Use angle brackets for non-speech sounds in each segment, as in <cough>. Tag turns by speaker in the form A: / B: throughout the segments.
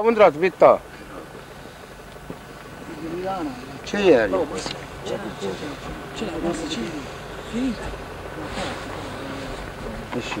A: Am îndrat, Victa. Ce
B: e are? Ce? Ce? Ce? Ce?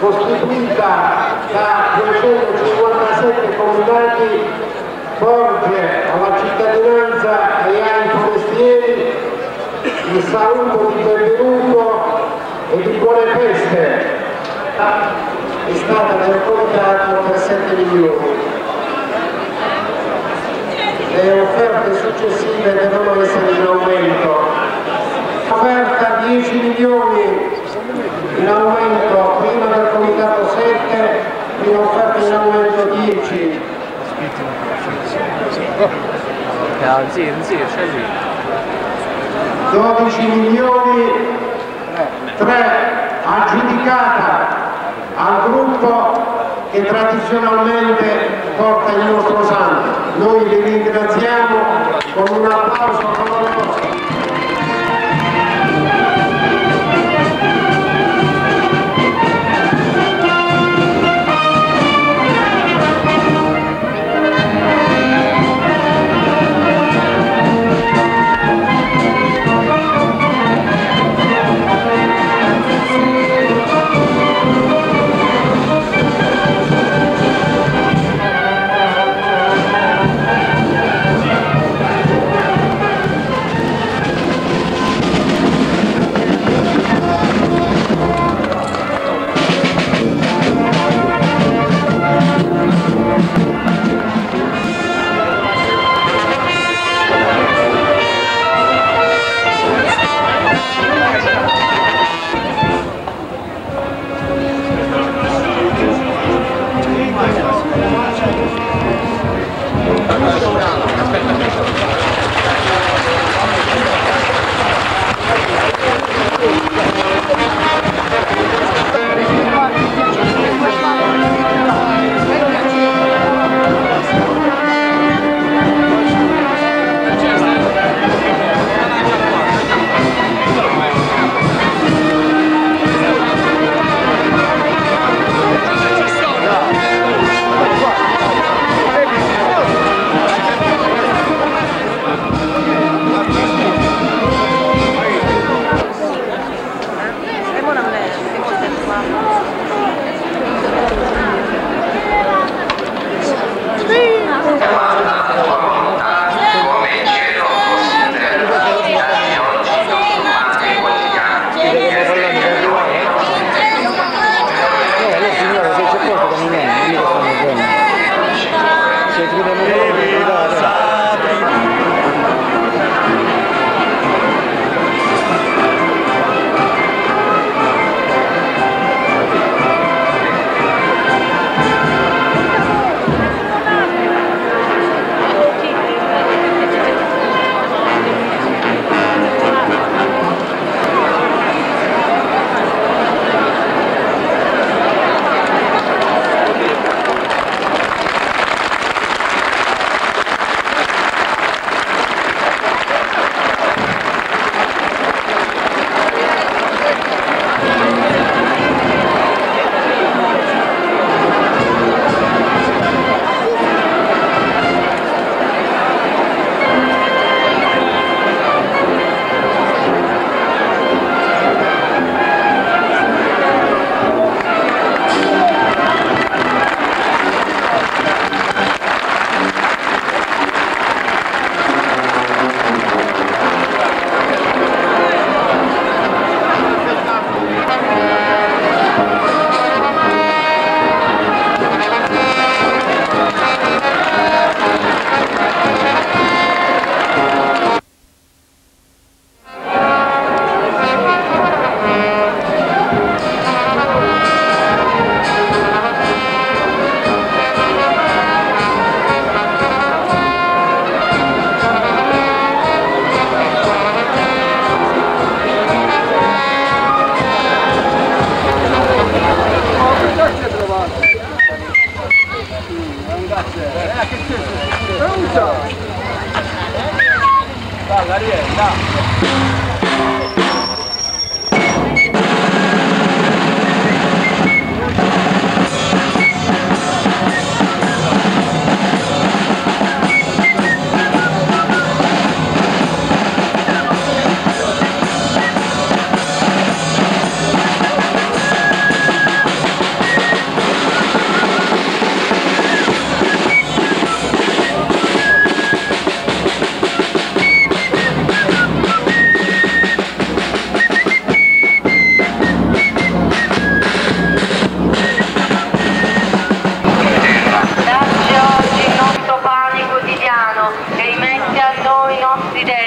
B: costituita da 257 comitati porge alla cittadinanza e ai forestieri il saluto di benvenuto e di buone feste. È stata nel comitato per 7 milioni. Le offerte successive devono essere in aumento. Offerta 10 milioni in aumento prima del comitato 7, prima offerta in aumento 10. <laughs>
C: Sì, sì, c'è lì.
B: 12 milioni 3 aggiudicata al gruppo che tradizionalmente porta il nostro santo. Noi vi ringraziamo con un applauso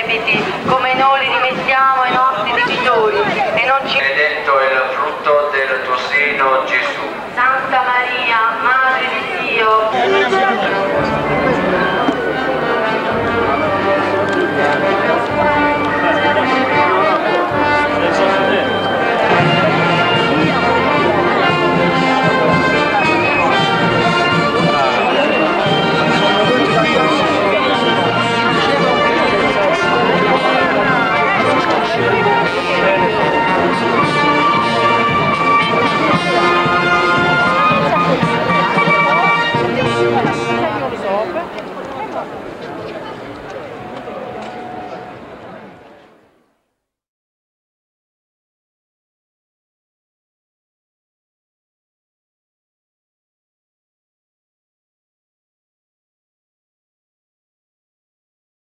C: debiti come noi di.